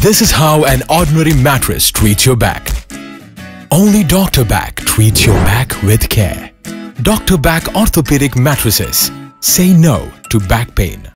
This is how an ordinary mattress treats your back. Only Dr. Back treats your back with care. Dr. Back Orthopedic Mattresses. Say no to back pain.